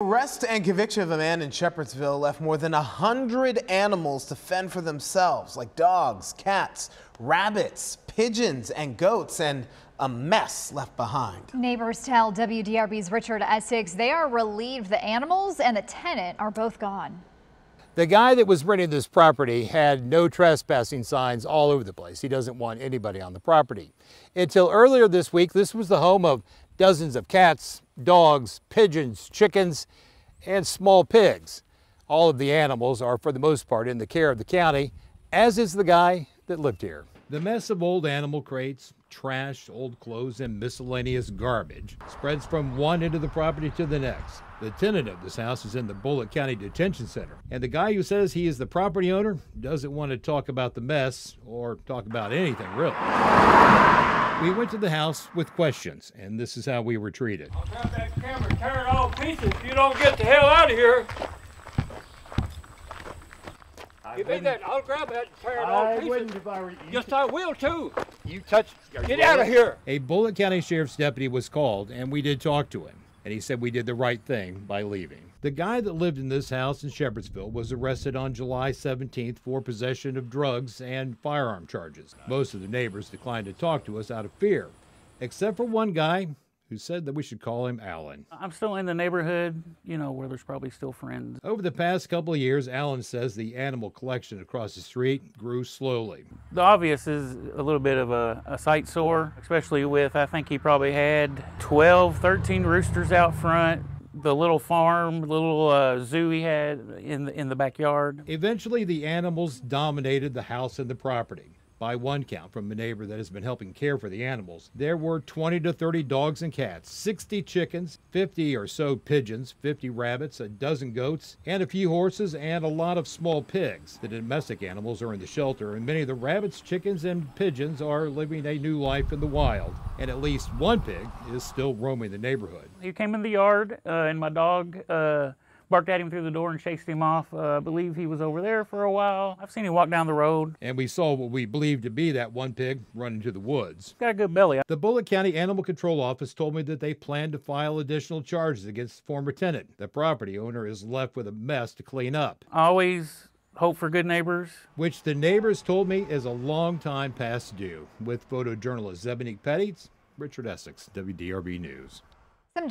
Arrest and conviction of a man in Shepherdsville left more than a hundred animals to fend for themselves, like dogs, cats, rabbits, pigeons, and goats, and a mess left behind. Neighbors tell WDRB's Richard Essex they are relieved the animals and the tenant are both gone. The guy that was renting this property had no trespassing signs all over the place. He doesn't want anybody on the property. Until earlier this week, this was the home of dozens of cats, dogs, pigeons, chickens, and small pigs. All of the animals are, for the most part, in the care of the county, as is the guy that lived here. The mess of old animal crates, trash, old clothes, and miscellaneous garbage spreads from one end of the property to the next. The tenant of this house is in the Bullitt County Detention Center, and the guy who says he is the property owner doesn't want to talk about the mess or talk about anything really. We went to the house with questions, and this is how we were treated. I'll grab that camera, tear it all pieces if you don't get the hell out of here. You think that? I'll grab that and tear it all I pieces. wouldn't if I were you. Yes, I will too. You touch. Get out of here. A Bullitt County Sheriff's deputy was called, and we did talk to him, and he said we did the right thing by leaving. The guy that lived in this house in Shepherdsville was arrested on July 17th for possession of drugs and firearm charges. Most of the neighbors declined to talk to us out of fear, except for one guy who said that we should call him Alan. I'm still in the neighborhood, you know, where there's probably still friends. Over the past couple of years, Alan says the animal collection across the street grew slowly. The obvious is a little bit of a, a sight sore, especially with, I think he probably had 12, 13 roosters out front, the little farm, little uh, zoo he had in the, in the backyard. Eventually, the animals dominated the house and the property. By one count from a neighbor that has been helping care for the animals, there were 20 to 30 dogs and cats, 60 chickens, 50 or so pigeons, 50 rabbits, a dozen goats, and a few horses, and a lot of small pigs. The domestic animals are in the shelter, and many of the rabbits, chickens, and pigeons are living a new life in the wild. And at least one pig is still roaming the neighborhood. He came in the yard, uh, and my dog uh, barked at him through the door and chased him off. Uh, I believe he was over there for a while. I've seen him walk down the road. And we saw what we believed to be that one pig run into the woods. Got a good belly. The Bullitt County Animal Control Office told me that they plan to file additional charges against the former tenant. The property owner is left with a mess to clean up, always hope for good neighbors. which the neighbors told me is a long time past due. With photojournalist Zebanique Petty, Richard Essex, WDRB News. Some